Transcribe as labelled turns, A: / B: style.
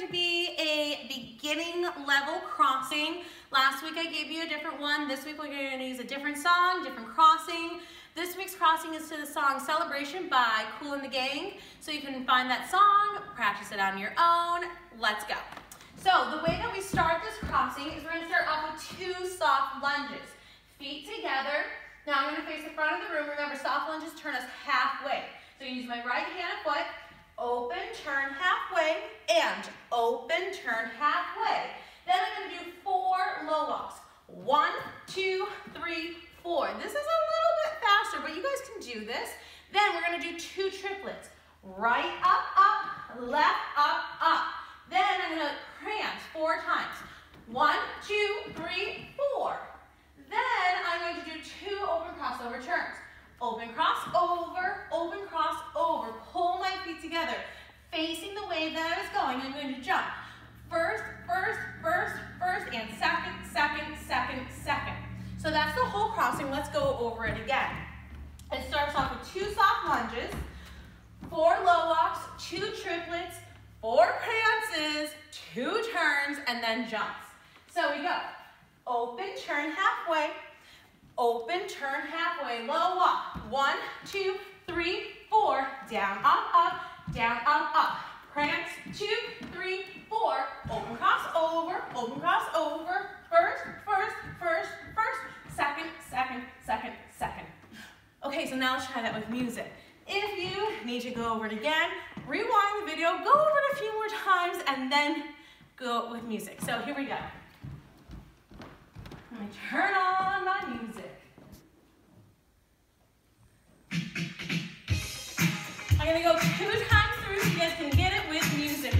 A: to be a beginning level crossing. Last week I gave you a different one. This week we're going to use a different song, different crossing. This week's crossing is to the song Celebration by Kool and the Gang. So you can find that song, practice it on your own. Let's go. So the way that we start this crossing is we're going to start off with two soft lunges. Feet together. Now I'm going to face the front of the room. Remember, soft lunges turn us halfway. So use my right hand and foot, open, turn halfway, and open, turn halfway. Then I'm to do four low walks. One, two, three, four. This is a little bit faster, but you guys can do this. Then we're going to do two triplets. Right, up, up, left, up, up. Then I'm to prance four times. One, two, three, four. Then I'm going to do two open crossover turns. Open cross over, open cross over. Pull my feet together. Facing the way that I was going, I'm going to jump. First, first, first, first, and second, second, second, second. So that's the whole crossing. Let's go over it again. It starts off with two soft lunges, four low walks, two triplets, four prances, two turns, and then jumps. So we go. Open, turn halfway, open, turn halfway, low walk. One, two, three, four, down, up, up, down, up, up. Prance, two, three, four, open cross over, open cross over, first, first, first, first, second, second, second, second. Okay, so now let's try that with music. If you need to go over it again, rewind the video, go over it a few more times, and then go with music. So here we go. Let me turn gonna go two times through so you guys can get it with music.